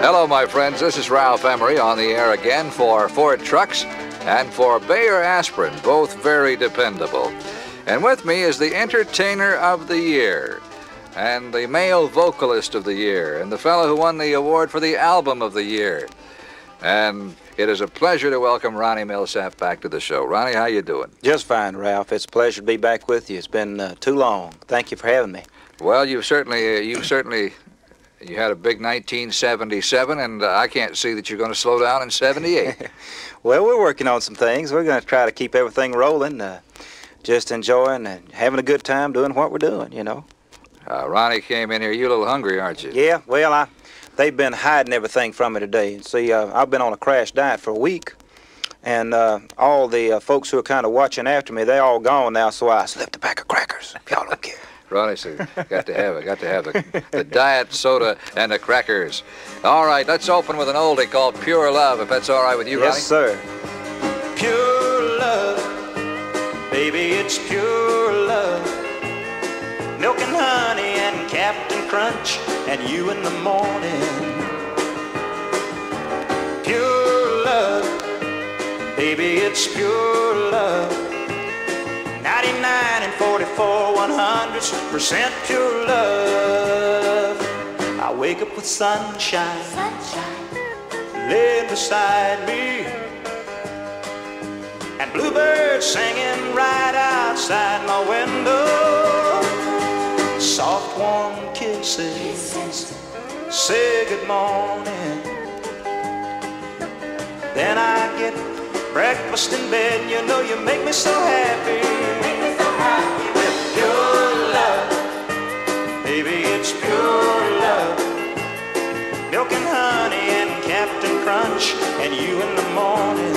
Hello, my friends. This is Ralph Emery on the air again for Ford Trucks and for Bayer Aspirin, both very dependable. And with me is the entertainer of the year, and the male vocalist of the year, and the fellow who won the award for the album of the year. And it is a pleasure to welcome Ronnie Milsap back to the show. Ronnie, how you doing? Just fine, Ralph. It's a pleasure to be back with you. It's been uh, too long. Thank you for having me. Well, you've certainly, uh, you've certainly, you had a big 1977, and uh, I can't see that you're going to slow down in 78. well, we're working on some things. We're going to try to keep everything rolling. Uh, just enjoying and having a good time doing what we're doing, you know. Uh, Ronnie came in here. You a little hungry, aren't you? Yeah. Well, I they've been hiding everything from me today. See, uh, I've been on a crash diet for a week, and uh, all the uh, folks who are kind of watching after me, they're all gone now. So I slipped a pack of crackers. If y'all don't care. Ronnie said, got to have it, got to have the, the diet soda and the crackers. All right, let's open with an oldie called Pure Love, if that's all right with you, yes, Ronnie. Yes, sir. Pure love, baby, it's pure love. Milk and honey and Captain Crunch and you in the morning. Pure love, baby, it's pure love. 99 and 44, 100 percent pure love. I wake up with sunshine, sunshine. laid beside me. And bluebirds singing right outside my window. Soft, warm kisses say good morning. Then I get breakfast in bed. You know you make me so happy. Pure love, baby. It's pure love. Milk and honey and Captain Crunch and you in the morning.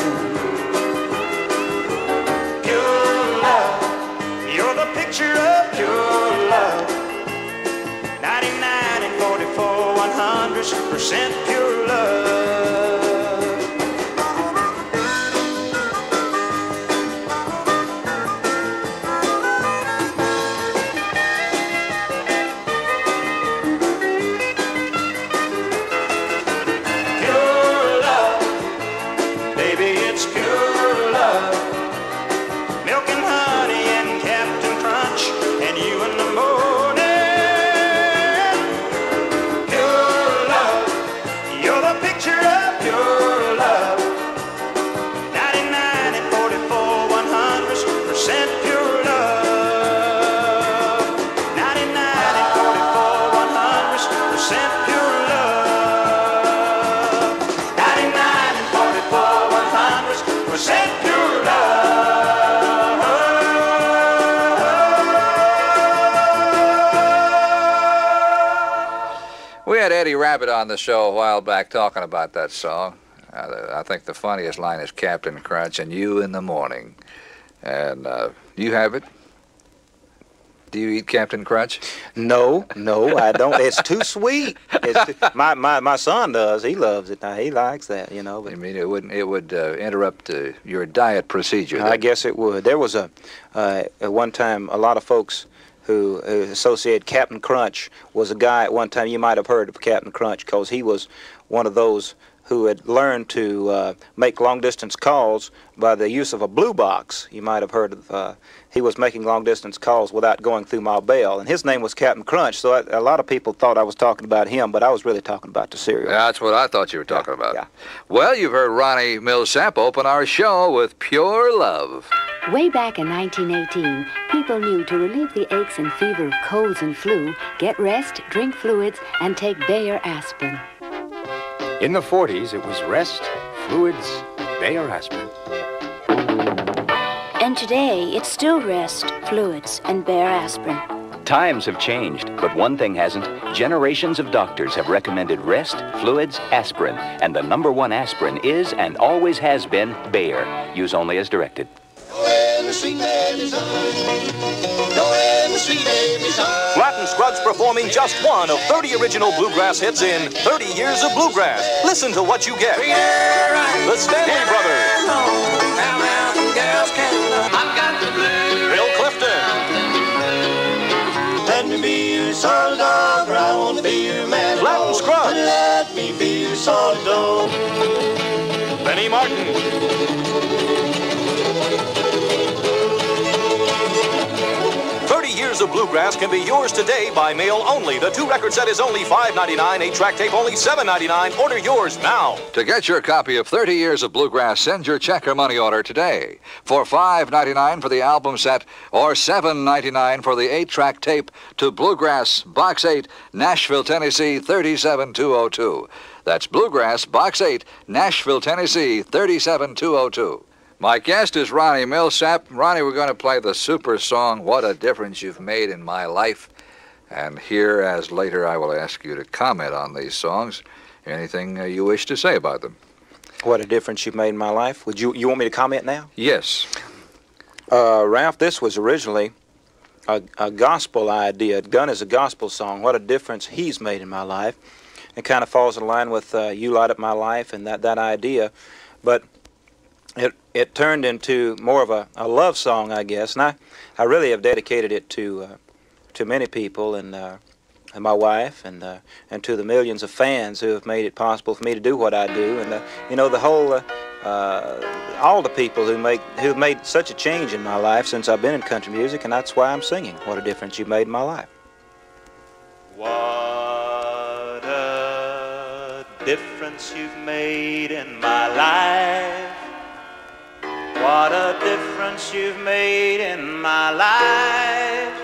Pure love, you're the picture of pure love. 99 and 44, 100% pure love. Rabbit on the show a while back talking about that song. Uh, I think the funniest line is Captain Crunch and you in the morning. And uh, you have it? Do you eat Captain Crunch? No, no, I don't. It's too sweet. It's too, my, my my son does. He loves it. Now he likes that, you know. I mean, it wouldn't. It would uh, interrupt uh, your diet procedure. I guess it would. There was a uh, at one time a lot of folks who, who associated Captain Crunch was a guy at one time. You might have heard of Captain Crunch because he was one of those who had learned to uh, make long distance calls by the use of a blue box. You might have heard of. Uh, he was making long distance calls without going through Ma Bell, and his name was Captain Crunch. So I, a lot of people thought I was talking about him, but I was really talking about the cereal. Yeah, that's what I thought you were talking yeah, about. Yeah. Well, you've heard Ronnie Milsap open our show with Pure Love. Way back in 1918, people knew to relieve the aches and fever of colds and flu, get rest, drink fluids, and take Bayer aspirin. In the 40s, it was rest, fluids, Bayer aspirin. And today, it's still rest, fluids, and Bayer aspirin. Times have changed, but one thing hasn't. Generations of doctors have recommended rest, fluids, aspirin, and the number one aspirin is and always has been Bayer. Use only as directed. Flatt and Scruggs performing just one of 30 original bluegrass hits in 30 years of bluegrass. Listen to what you get. The Stanley Brothers. Of bluegrass can be yours today by mail only. The two record set is only $5.99, eight track tape only $7.99. Order yours now. To get your copy of 30 Years of Bluegrass, send your check or money order today for $5.99 for the album set or $7.99 for the 8-track tape to Bluegrass, Box 8, Nashville, Tennessee 37202. That's Bluegrass, Box 8, Nashville, Tennessee 37202. My guest is Ronnie Milsap. Ronnie, we're going to play the super song, What a Difference You've Made in My Life. And here, as later, I will ask you to comment on these songs. Anything uh, you wish to say about them? What a difference you've made in my life. Would you you want me to comment now? Yes. Uh, Ralph, this was originally a, a gospel idea. Gun is a gospel song. What a difference he's made in my life. It kind of falls in line with uh, You Light Up My Life and that, that idea. But it it turned into more of a, a love song, I guess. And I, I really have dedicated it to uh, to many people and, uh, and my wife and uh, and to the millions of fans who have made it possible for me to do what I do. And uh, you know the whole uh, uh, all the people who make who've made such a change in my life since I've been in country music, and that's why I'm singing. What a difference you made in my life. What a difference you've made in my life. What a difference you've made in my life.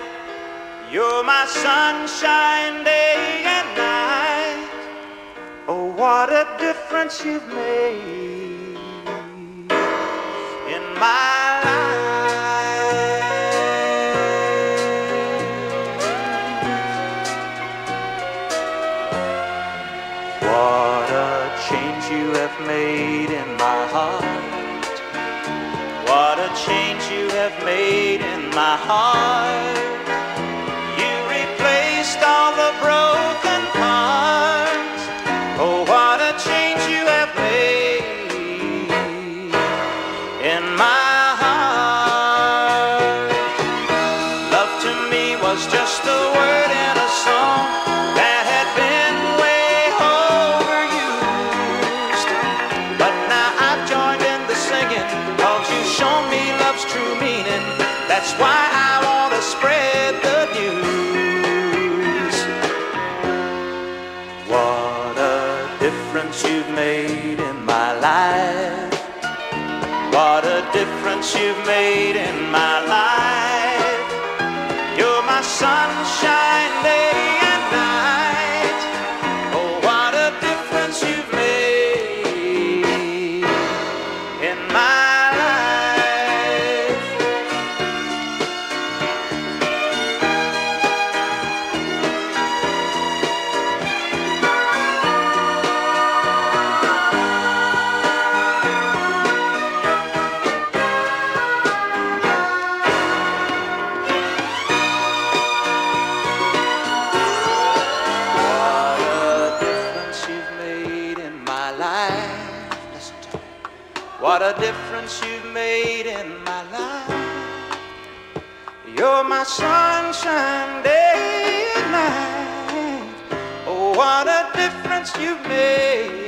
You're my sunshine day and night. Oh, what a difference you've made in my life. What a change you have made in my heart. Change you have made in my heart. What a difference you've made in my life. You're my sunshine day and night. Oh, what a difference you've made.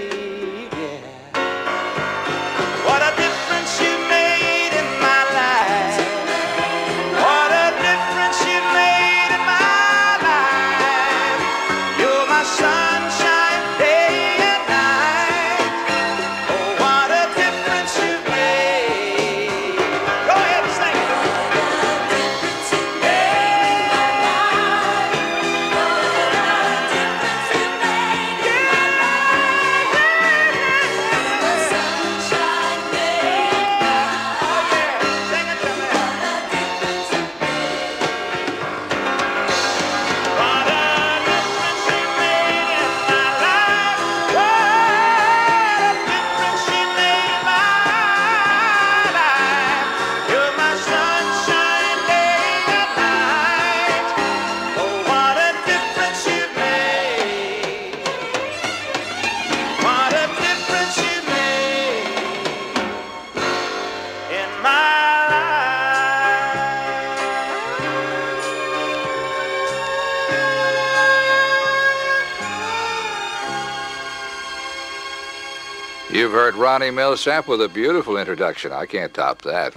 You've heard Ronnie Milsap with a beautiful introduction. I can't top that.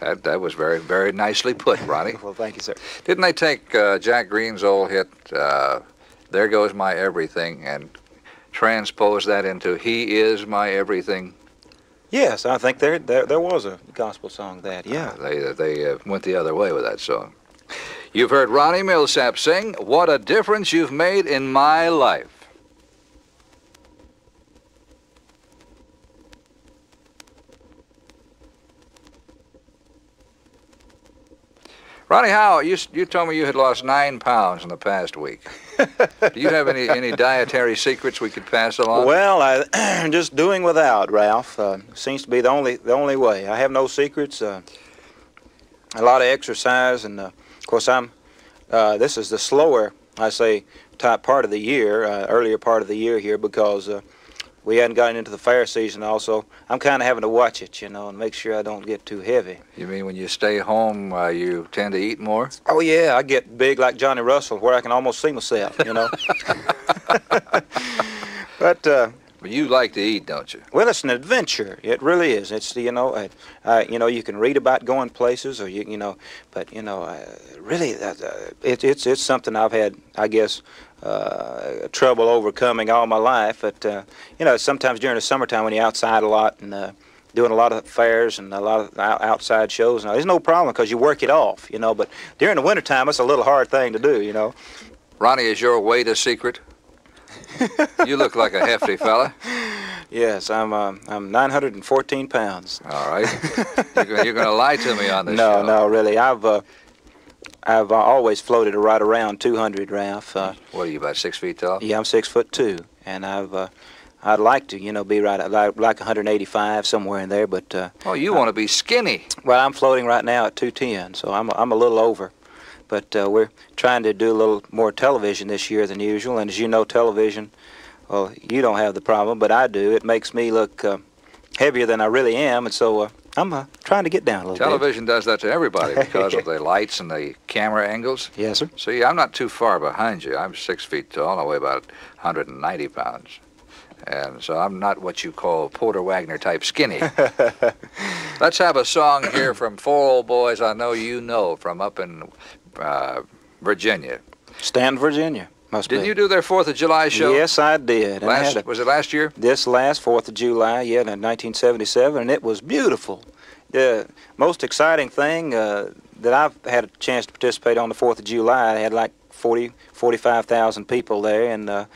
That, that was very, very nicely put, Ronnie. Well, thank you, sir. Didn't they take uh, Jack Greene's old hit, uh, There Goes My Everything, and transpose that into He Is My Everything? Yes, I think there there, there was a gospel song that. Yeah. They, they uh, went the other way with that song. You've heard Ronnie Milsap sing, What a Difference You've Made in My Life. Ronnie Howe, you, you told me you had lost nine pounds in the past week. Do you have any, any dietary secrets we could pass along? Well, I just doing without Ralph uh, seems to be the only the only way. I have no secrets. Uh, a lot of exercise, and uh, of course I'm. Uh, this is the slower, I say, type part of the year, uh, earlier part of the year here, because uh, we hadn't gotten into the fair season. Also, I'm kind of having to watch it, you know, and make sure I don't get too heavy. You mean when you stay home, uh, you tend to eat more? Oh yeah, I get big like Johnny Russell, where I can almost see myself, you know. but uh, But you like to eat, don't you? Well, it's an adventure. It really is. It's you know, uh, uh, you know, you can read about going places, or you you know, but you know, uh, really, uh, it, it's it's something I've had, I guess, uh, trouble overcoming all my life. But uh, you know, sometimes during the summertime when you're outside a lot and uh, doing a lot of fairs and a lot of outside shows, now there's no problem because you work it off, you know. But during the wintertime, it's a little hard thing to do, you know. Ronnie, is your weight a secret? you look like a hefty fella. Yes, I'm um, I'm 914 pounds. All right. You're, gonna- you're going to lie to me on this no, show. no, really. I've uh, I've uh, always floated right around 200, Ralph. Uh, What are you, about six feet tall? yeah, I'm six foot two, and I've uh, I'd like to, you know, be right at like, like 185 somewhere in there, but uh, Oh, you want to be skinny. well, I'm floating right now at 210, so I'm I'm a little over. But uh, we're trying to do a little more television this year than usual, and as you know, television. Well, you don't have the problem, but I do. It makes me look uh, heavier than I really am, and so uh, I'm uh, trying to get down a little bit. Television does that to everybody because of the lights and the camera angles. Yes, sir. See, I'm not too far behind you. I'm six feet tall. I weigh about 190 pounds. And so I'm not what you call Porter Wagoner type skinny. Let's have a song here from four old boys I know you know from up in uh, Virginia. Staunton, Virginia. Must Didn't be. you do their Fourth of July show? Yes, I did. Last, had a- was it last year? this last Fourth of July, yeah, in 1977, and it was beautiful. The most exciting thing uh, that I've had a chance to participate on the Fourth of July, I had like 40, 45,000 people there, and uh,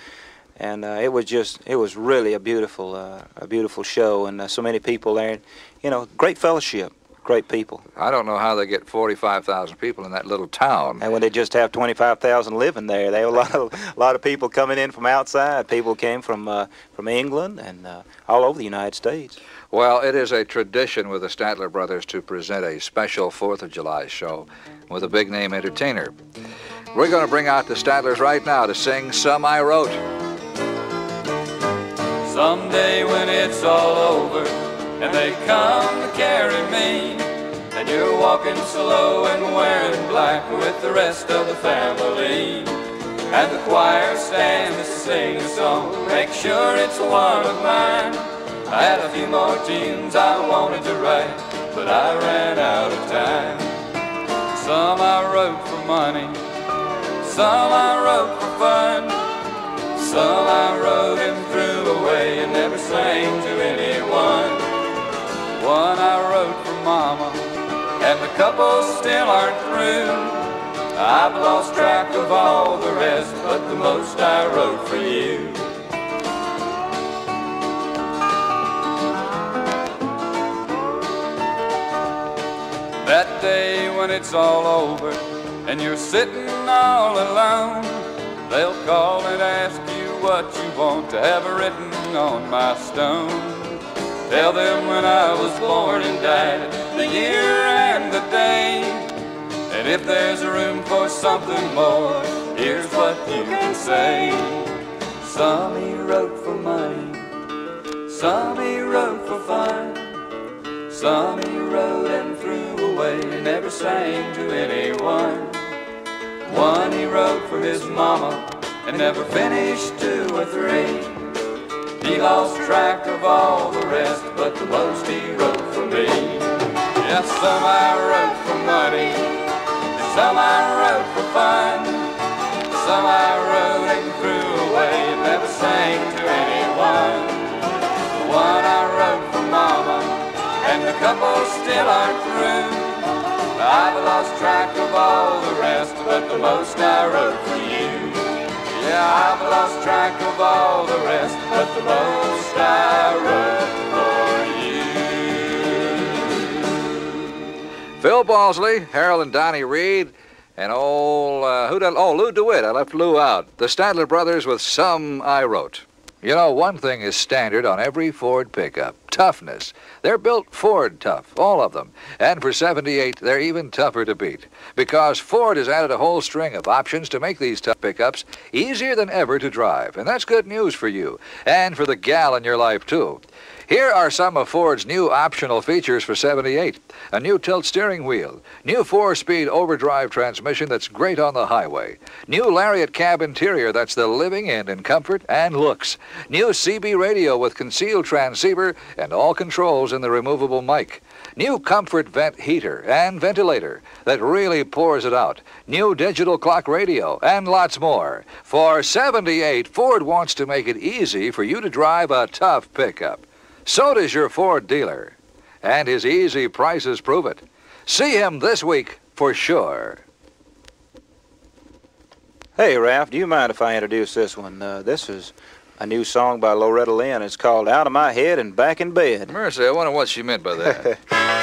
and uh, it was just it was really a beautiful uh, a beautiful show, and uh, so many people there, and, you know, great fellowship, great people. I don't know how they get 45,000 people in that little town. And when they just have 25,000 living there, they have a lot of a lot of people coming in from outside. People came from uh, from England and uh, all over the United States. Well, it is a tradition with the Statler brothers to present a special Fourth of July show with a big name entertainer. We're going to bring out the Statlers right now to sing Some I Wrote. Someday when it's all over and they come to carry me, you're walking slow and wearing black with the rest of the family. And the choir stands to sing a song, make sure it's one of mine. I had a few more tunes I wanted to write, but I ran out of time. Some I wrote for money, some I wrote for fun. Some I wrote and threw away and never sang to anyone. Couple still aren't through. I've lost track of all the rest, but the most I wrote for you. That day when it's all over and you're sitting all alone, they'll call and ask you what you want to have written on my stone. Tell them when I was born and died, the year. And if there's a room for something more, here's what you can say. Some he wrote for money, some he wrote for fun. Some he wrote and threw away and never sang to anyone. One he wrote for his mama and never finished two or three. He lost track of all the rest, but the most he wrote for me. Yes, some I wrote for money, some I wrote for fun. Some I wrote and threw away never sang to anyone. The one I wrote for Mama, and the couple still aren't through. I've lost track of all the rest, but the most I wrote for you. Yeah, I've lost track of all the rest, but the most I wrote you. Balsley, Harold and Donnie Reid, and old, uh, who did, oh, Lew DeWitt. I left Lew out. The Statler brothers with Some I Wrote. You know, one thing is standard on every Ford pickup toughness. They're built Ford tough, all of them. And for 78, they're even tougher to beat. Because Ford has added a whole string of options to make these tough pickups easier than ever to drive. And that's good news for you, and for the gal in your life, too. Here are some of Ford's new optional features for 78. A new tilt steering wheel, new four-speed overdrive transmission that's great on the highway, new Lariat cab interior that's the living end in comfort and looks, new CB radio with concealed transceiver and all controls in the removable mic, new comfort vent heater and ventilator that really pours it out, new digital clock radio, and lots more. For 78, Ford wants to make it easy for you to drive a tough pickup. So does your Ford dealer. And his easy prices prove it. See him this week for sure. Hey, Ralph, do you mind if I introduce this one? Uh, this is a new song by Loretta Lynn. It's called Out of My Head and Back in Bed. Mercy, I wonder what she meant by that.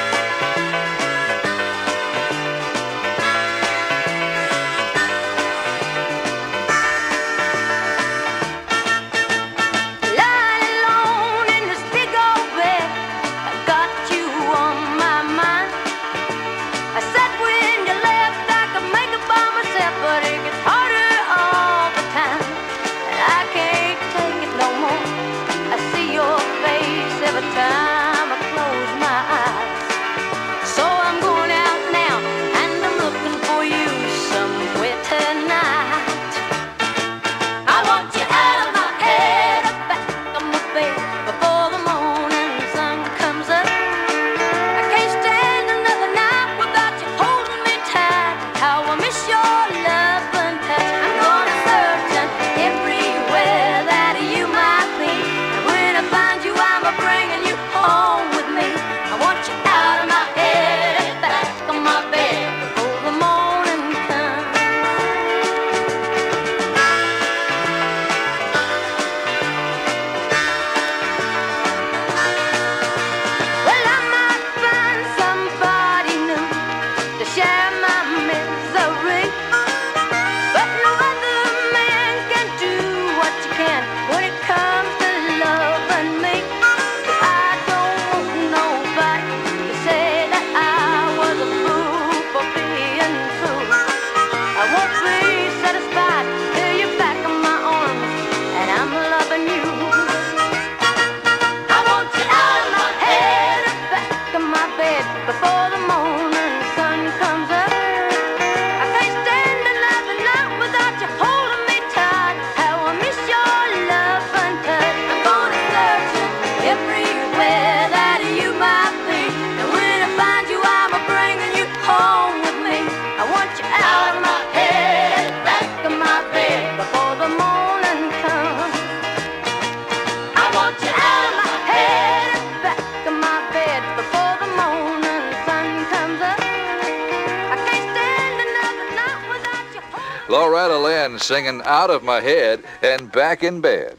singing Out of My Head and Back in Bed.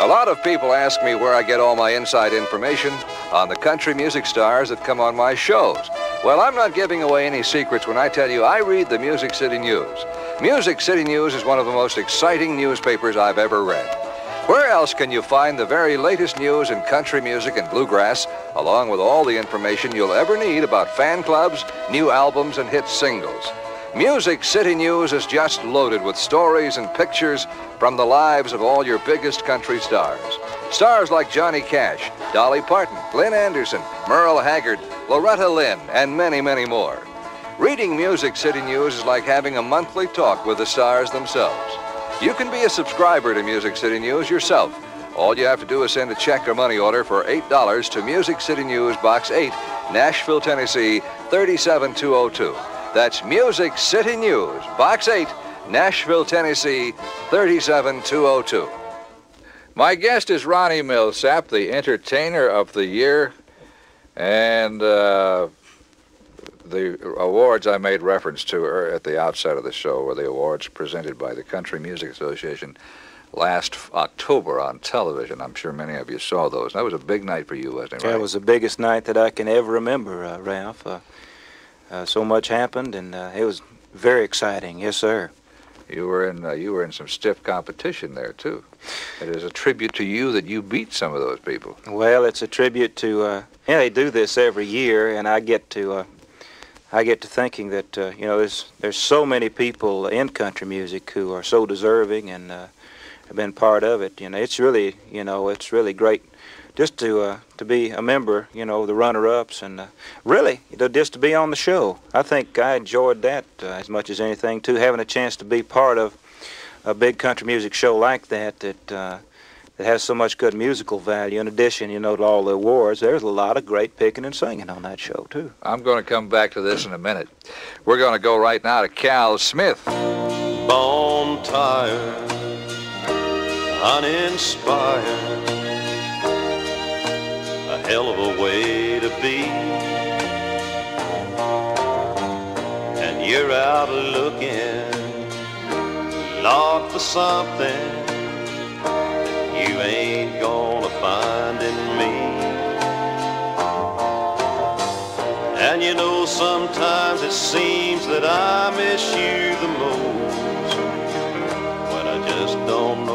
A lot of people ask me where I get all my inside information on the country music stars that come on my shows. Well, I'm not giving away any secrets when I tell you I read the Music City News. Music City News is one of the most exciting newspapers I've ever read. Where else can you find the very latest news in country music and bluegrass, along with all the information you'll ever need about fan clubs, new albums, and hit singles? Music City News is just loaded with stories and pictures from the lives of all your biggest country stars. Stars like Johnny Cash, Dolly Parton, Lynn Anderson, Merle Haggard, Loretta Lynn, and many, many more. Reading Music City News is like having a monthly talk with the stars themselves. You can be a subscriber to Music City News yourself, All you have to do is send a check or money order for $8 to Music City News, Box 8, Nashville, Tennessee 37202. That's Music City News, Box 8, Nashville, Tennessee 37202. My guest is Ronnie Milsap, the entertainer of the year, and uh, the awards I made reference to er, at the outset of the show were the awards presented by the Country Music Association last October on television. I'm sure many of you saw those. That was a big night for you, wasn't it? That Ronnie? was the biggest night that I can ever remember, uh, Ralph. Uh, uh, so much happened, and uh, it was very exciting. Yes, sir. You were in uh, you were in some stiff competition there too. It is a tribute to you that you beat some of those people. Well, it's a tribute to. Uh, yeah, they do this every year, and I get to. Uh, I get to thinking that uh, you know there's there's so many people in country music who are so deserving and uh, have been part of it. You know, it's really you know it's really great just to uh, to be a member. You know, the runner-ups and uh, really you know, just to be on the show. I think I enjoyed that uh, as much as anything too, having a chance to be part of a big country music show like that that. Uh, that has so much good musical value. In addition, you know, to all the awards, there's a lot of great picking and singing on that show too. I'm going to come back to this in a minute. We're going to go right now to Cal Smith. Bone tired, uninspired. A hell of a way to be. And you're out looking, Lord, for something you ain't gonna find in me. And you know sometimes it seems that I miss you the most when I just don't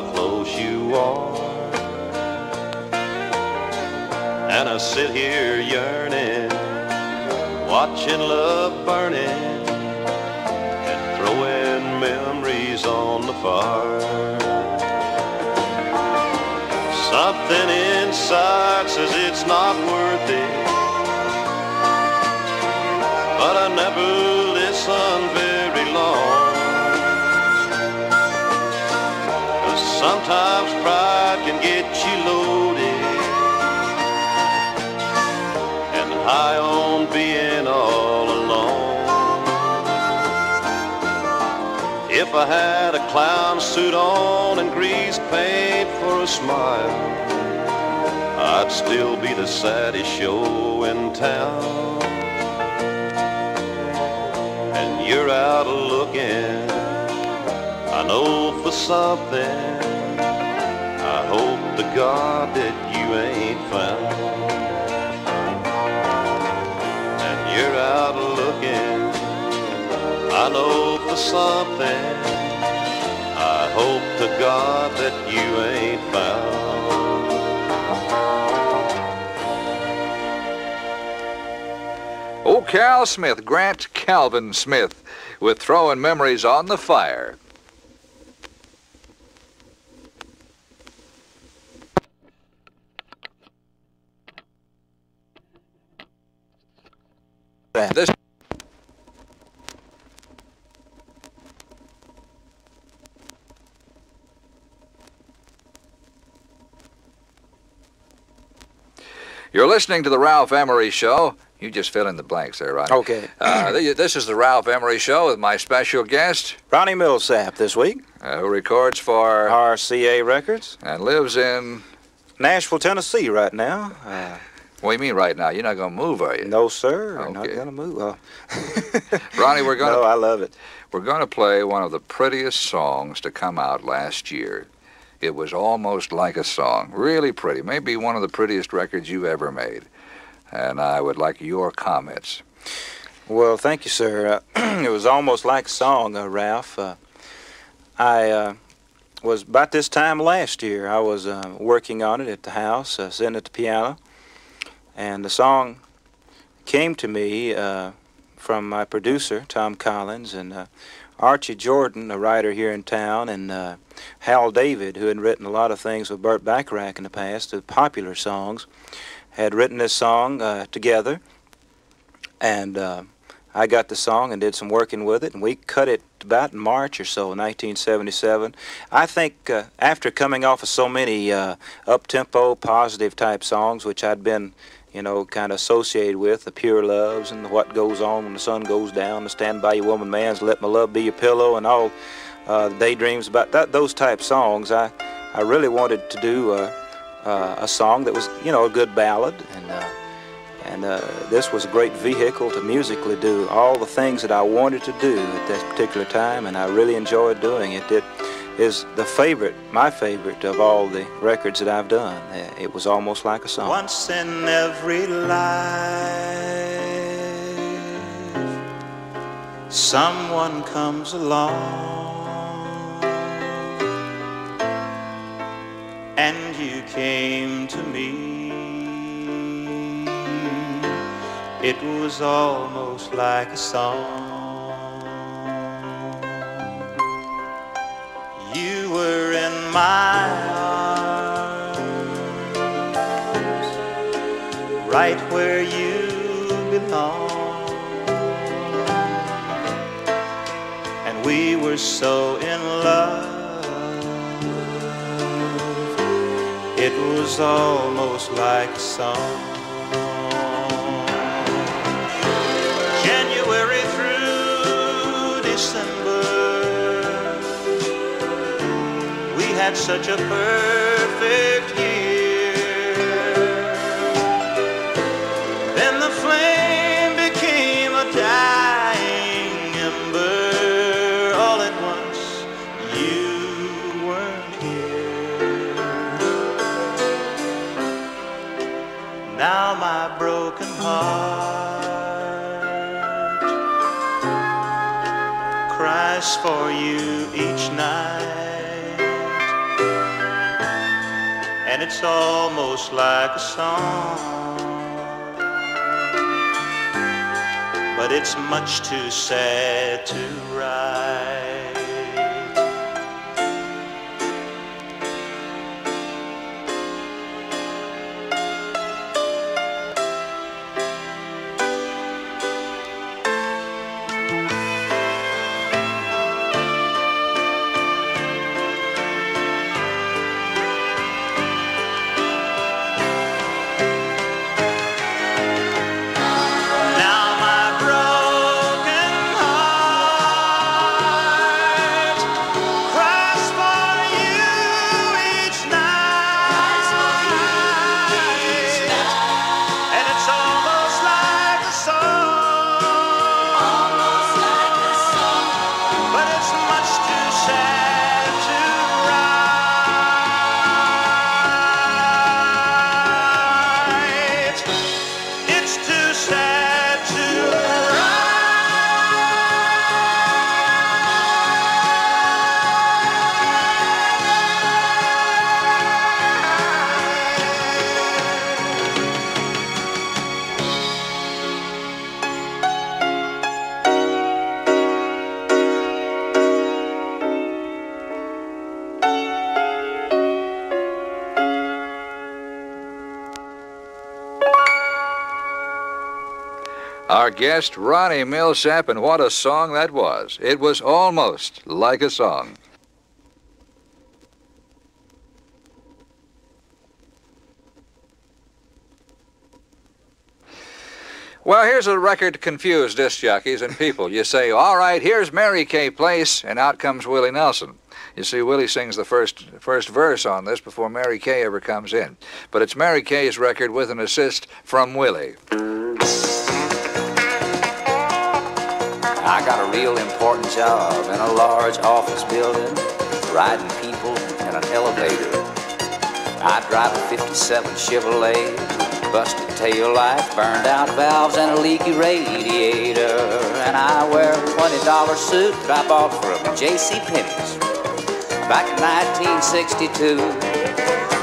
how close you are. And I sit here yearning, watching love burning and throwing memories on the fire. Something inside says it's not worth it. But I never sometimes pride can get you loaded. And high on being all alone. If I had a clown suit on and grease paint for a smile, I'd still be the saddest show in town. And you're out looking, I know for something. To God that you ain't found. And you're out looking, I know for something. I hope to God that you ain't found. Oh, Cal Smith, Grant Calvin Smith, with throwing memories on the fire. This You're listening to the Ralph Emery Show. You just fill in the blanks there, Ronnie. Okay. Uh, this is the Ralph Emery Show with my special guest, Ronnie Milsap this week, uh, who records for RCA Records, and lives in. Nashville, Tennessee, right now. Uh, What do you mean right now? You're not going to move, are you? no, sir, I'm not gonna move. Oh. Ronnie, we're going no, to I love it. we're going to play one of the prettiest songs to come out last year. It was almost like a song, really pretty. Maybe one of the prettiest records you've ever made. And I would like your comments. Well, thank you, sir. Uh, it was almost like a song, uh, Ralph. Uh, I uh, was about this time last year. I was uh, working on it at the house, uh, sitting at the piano, and the song came to me uh, from my producer, Tom Collins, and uh, Archie Jordan, a writer here in town, and uh, Hal David, who had written a lot of things with Burt Bacharach in the past, the popular songs, had written this song uh, together and uh, I got the song and did some working with it, and we cut it about in March or so, 1977. I think uh, after coming off of so many up-tempo, positive type songs, which I'd been, you know, kind of associated with, the Pure Loves and the What Goes On When the Sun Goes Down, the Stand By Your Woman Man's Let My Love Be Your Pillow, and all uh, daydreams about that, those type songs, I, I really wanted to do uh, uh, a song that was, you know, a good ballad, and uh, and uh, this was a great vehicle to musically do all the things that I wanted to do at this particular time, and I really enjoyed doing it. It is the favorite, my favorite of all the records that I've done. Uh, It was almost like a song. Once in every life, someone comes along, and you came to me. It was almost like a song. My arms, right where you belong. And we were so in love, it was almost like a song. Had such a perfect year. Then the flame became a dying ember. All at once, you weren't here. Now my broken heart cries for you each night, and it's almost like a song, but it's much too sad to write. Guest, Ronnie Milsap, and what a song that was. It was almost like a song. Well, here's a record to confuse disc jockeys and people. You say, all right, here's Mary Kay Place, and out comes Willie Nelson. You see, Willie sings the first first verse on this before Mary Kay ever comes in. But it's Mary Kay's record with an assist from Willie. I got a real important job in a large office building, riding people in an elevator. I drive a 57 Chevrolet, busted tail lights, burned out valves, and a leaky radiator. And I wear a $20 suit that I bought from J.C. Penney's back in 1962.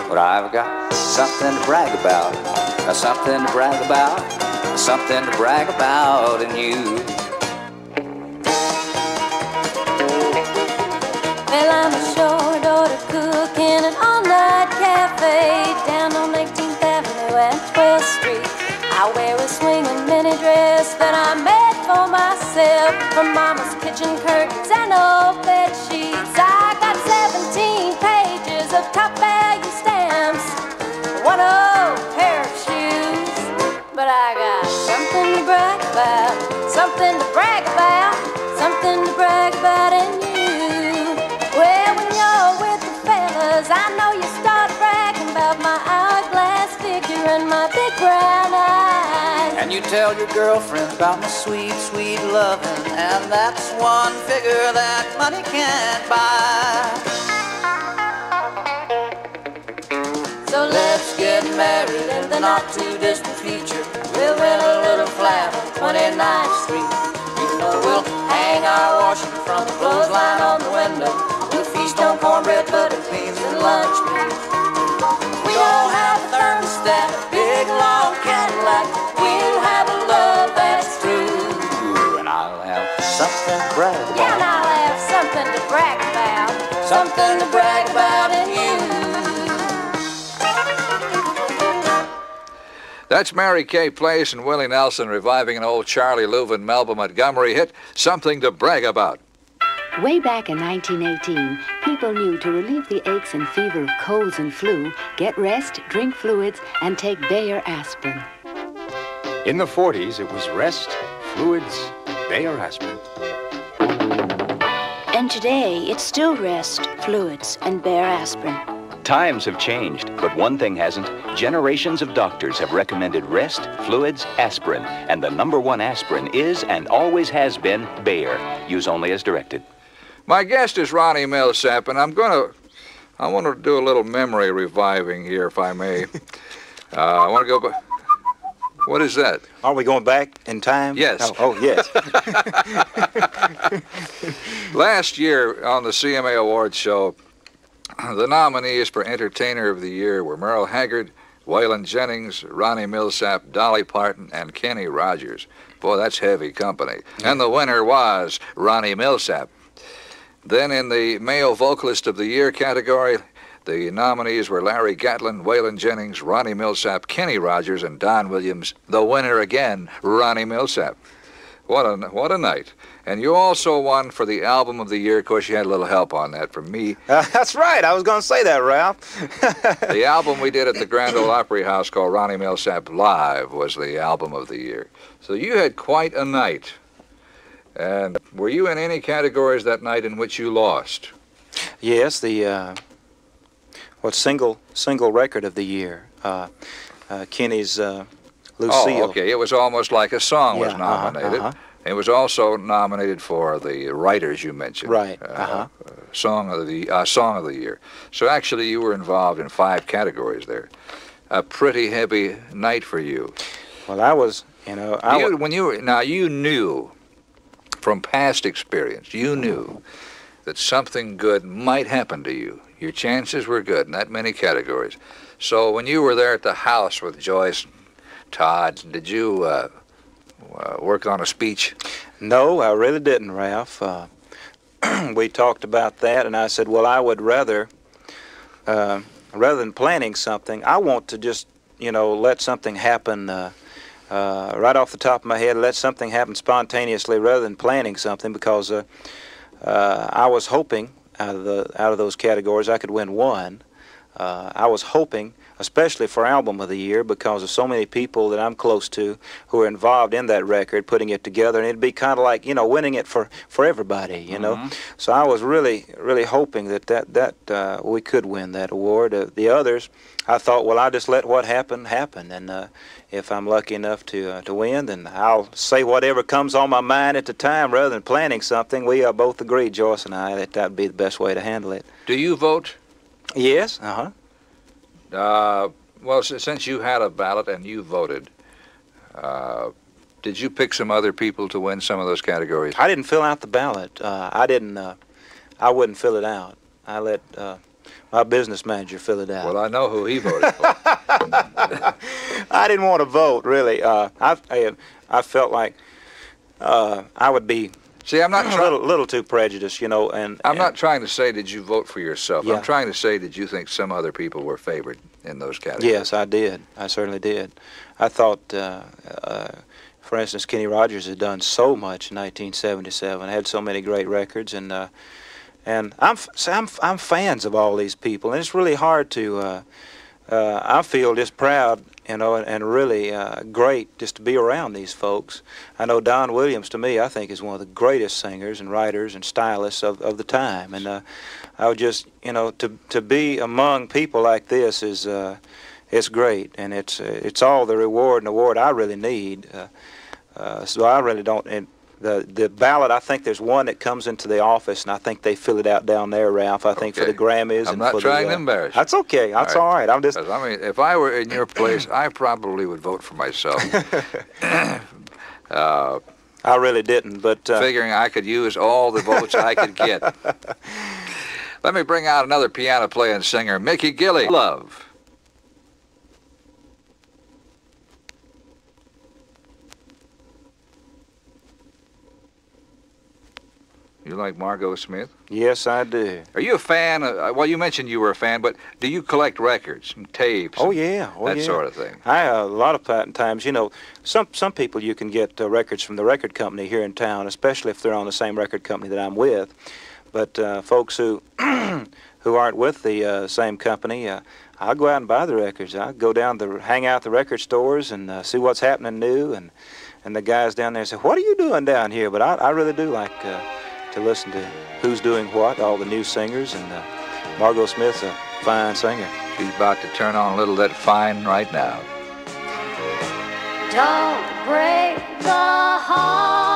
But I've got something to brag about, something to brag about, something to brag about in you. Myself from Mama's kitchen curtains and old bed sheets. I got 17 pages of top value stamps, one old pair of shoes. But I got something to brag about, something to brag you tell your girlfriend about my sweet, sweet loving. And that's one figure that money can't buy. So let's get married in the not too distant future. We'll rent a little flat on 29th Street. You know we'll hang our washing from the clothesline on the window. We'll feast on cornbread, butter beans, and lunch meat. We all have a thermostat, a big long Cadillac. We'll brag about. Yeah, and I'll have something to brag about. Something to brag about in you. That's Mary Kay Place and Willie Nelson reviving an old Charlie Louvin Melba Montgomery hit, Something to Brag About. Way back in 1918, people knew to relieve the aches and fever of colds and flu, get rest, drink fluids, and take Bayer aspirin. In the 40s, it was rest, fluids, Bayer aspirin. And today, it's still rest, fluids, and Bayer aspirin. Times have changed, but one thing hasn't. Generations of doctors have recommended rest, fluids, aspirin, and the number one aspirin is and always has been Bayer. Use only as directed. My guest is Ronnie Milsap, and I'm going to, I want to do a little memory reviving here, if I may. uh, I want to go back. What is that? Are we going back in time? Yes. Oh, oh yes. Last year on the CMA Awards show, the nominees for Entertainer of the Year were Merle Haggard, Waylon Jennings, Ronnie Milsap, Dolly Parton, and Kenny Rogers. Boy, that's heavy company. And the winner was Ronnie Milsap. Then in the Male Vocalist of the Year category, the nominees were Larry Gatlin, Waylon Jennings, Ronnie Milsap, Kenny Rogers, and Don Williams. The winner again, Ronnie Milsap. What a what a night! And you also won for the album of the year. Of course, you had a little help on that from me. Uh, that's right. I was going to say that, Ralph. the album we did at the Grand Ole Opry House called Ronnie Milsap Live was the album of the year. So you had quite a night. And were you in any categories that night in which you lost? Yes, the uh, what single single record of the year? Uh, uh, Kenny's uh, Lucille. Oh, okay. It was almost like a song was Yeah, uh-huh, nominated. uh-huh. It was also nominated for the writers you mentioned. Right, Uh, uh-huh. Song of the uh, Song of the Year. So actually, you were involved in five categories there. A pretty heavy night for you. Well, I was, you know, I You- when you were now, you knew from past experience. You knew that something good might happen to you. Your chances were good in that many categories. So when you were there at the house with Joyce, Todd, did you uh, uh, work on a speech? No, I really didn't, Ralph. Uh, we talked about that, and I said, well, I would rather, uh, rather than planning something, I want to just, you know, let something happen uh, right off the top of my head, let something happen spontaneously rather than planning something because I was hoping out of the out of those categories I could win one. Uh, I was hoping, especially for album of the year, because of so many people that I'm close to who are involved in that record, putting it together, and it'd be kind of like you know winning it for for everybody, you know. So I was really really hoping that that that uh, we could win that award. Uh, the others, I thought, well, I'll just let what happened happen, and uh, if I'm lucky enough to uh, to win, then I'll say whatever comes on my mind at the time, rather than planning something. We uh, both agreed, Joyce and I, that that would be the best way to handle it. Do you vote? Yes. Uh huh. Uh, well, since you had a ballot and you voted, uh, did you pick some other people to win some of those categories? I didn't fill out the ballot. Uh, I didn't. Uh, I wouldn't fill it out. I let uh, my business manager fill it out. Well, I know who he voted for. I didn't want to vote really. Uh, I, I I felt like uh, I would be. See, I'm not a little, little too prejudiced, you know. And I'm not trying to say did you vote for yourself. Yeah. I'm trying to say did you think some other people were favored in those categories? Yes, I did. I certainly did. I thought uh, uh, for instance, Kenny Rogers had done so much in 1977, had so many great records, and uh, and I'm, I'm I'm fans of all these people, and it's really hard to. Uh, uh, I feel just proud, you know, and, and really uh, great just to be around these folks. I know Don Williams, to me, I think is one of the greatest singers and writers and stylists of, of the time, and uh, I would just, you know, to to be among people like this is. Uh, it's great, and it's uh, it's all the reward and award I really need. Uh, uh, so I really don't. The the ballot, I think there's one that comes into the office, and I think they fill it out down there, Ralph. I think for the Grammys I'm and not for trying the, to uh, embarrass you. That's okay. That's all right. I'm just. I mean, if I were in your place, I probably would vote for myself. uh, I really didn't, but uh, figuring I could use all the votes I could get. Let me bring out another piano playing singer, Mickey Gilley. Love. You like Margo Smith? Yes, I do. Are you a fan? Of, uh, well, you mentioned you were a fan, but do you collect records and tapes? Oh and yeah, oh, that yeah. sort of thing. I uh, a lot of times, you know, some some people you can get uh, records from the record company here in town, especially if they're on the same record company that I'm with. But uh, folks who who aren't with the uh, same company, uh, I'll go out and buy the records. I go down to hang out at the record stores and uh, see what's happening new, and and the guys down there say, "What are you doing down here?" But I, I really do like uh, to listen to who's doing what, all the new singers, and uh, Margo Smith's a fine singer. She's about to turn on a little that fine right now. Don't break the heart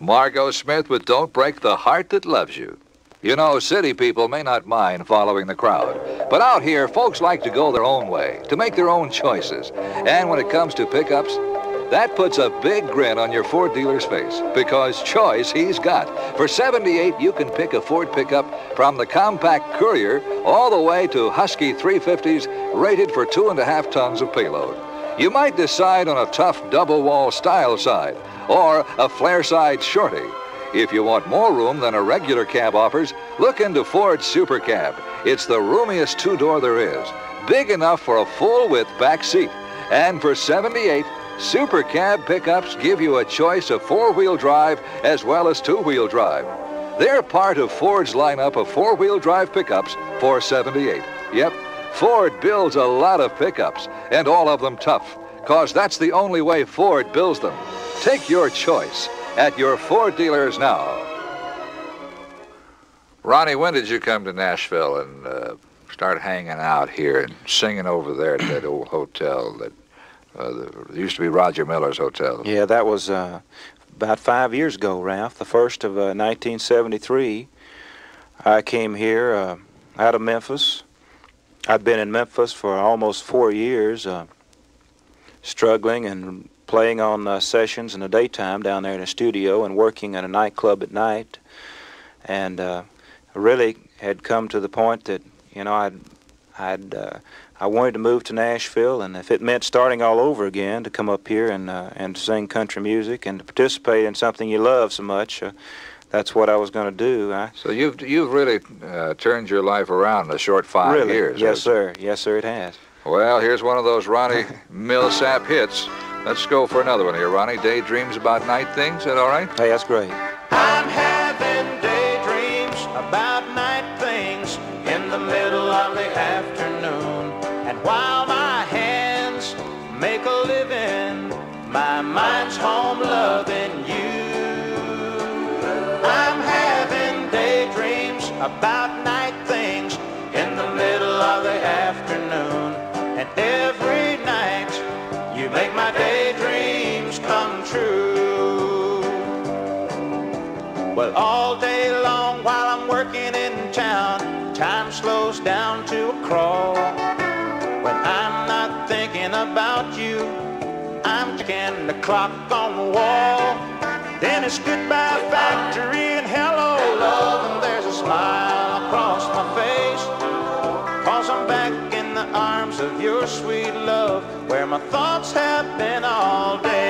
Margo Smith with Don't Break the Heart That Loves You. You know, city people may not mind following the crowd, but out here, folks like to go their own way, to make their own choices. And when it comes to pickups, that puts a big grin on your Ford dealer's face, because choice he's got. For 78, you can pick a Ford pickup from the compact Courier all the way to Husky 350s rated for two and a half tons of payload. You might decide on a tough double wall style side or a flare side shorty. If you want more room than a regular cab offers, look into Ford's Super Cab. It's the roomiest two-door there is. big enough for a full-width back seat. And for 78, Super Cab pickups give you a choice of four-wheel drive as well as two-wheel drive. They're part of Ford's lineup of four-wheel drive pickups for 78. Yep, Ford builds a lot of pickups, and all of them tough, cause that's the only way Ford builds them. Take your choice at your Ford dealers now. Ronnie, when did you come to Nashville and uh, start hanging out here and singing over there at that old hotel that uh, the, used to be Roger Miller's hotel? Yeah, that was uh, about five years ago, Ralph. The first of uh, 1973. I came here uh, out of Memphis. I'd been in Memphis for almost four years, uh, struggling and playing on uh, sessions in the daytime down there in the studio and working at a nightclub at night. And uh, really had come to the point that, you know, I'd, I'd, uh, I wanted to move to Nashville, and if it meant starting all over again, to come up here and uh, and sing country music and to participate in something you love so much, uh, that's what I was going to do. I, So you've you've really uh, turned your life around in a short five really, years. yes, hasn't sir, yes, sir, it has. Well, here's one of those Ronnie Milsap hits. Let's go for another one here, Ronnie. Daydreams about night things. Is that all right? Hey, that's great. Well, all day long while I'm working in town, time slows down to a crawl. When I'm not thinking about you, I'm checking the clock on the wall. Then it's goodbye factory and hello love, and there's a smile across my face. Cause I'm back in the arms of your sweet love, where my thoughts have been all day.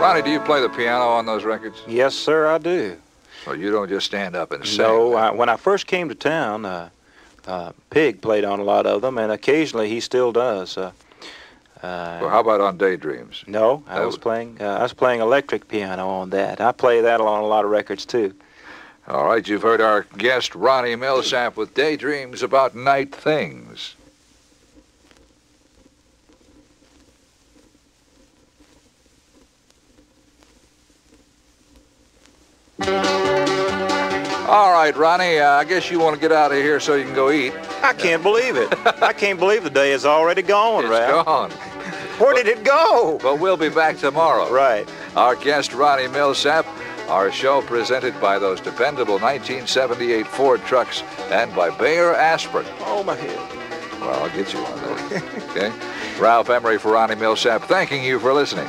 Ronnie, do you play the piano on those records? Yes, sir, I do. So you don't just stand up and sing? No, I, when I first came to town, uh, uh, Pig played on a lot of them, and occasionally he still does. Uh, uh, Well, how about on Daydreams? no, I That was would- playing. Uh, I was playing electric piano on that. I play that on a lot of records too. All right, you've heard our guest Ronnie Milsap with Daydreams about night things. All right, Ronnie, uh, I guess you want to get out of here so you can go eat. I can't believe it. I can't believe the day is already gone, It's Ralph. gone. Where did it go? But we'll be back tomorrow. Right. Our guest, Ronnie Milsap. Our show presented by those dependable 1978 Ford trucks and by Bayer Aspirin. Oh, my head. Well, I'll get you one. then. okay? Ralph Emery for Ronnie Milsap, thanking you for listening.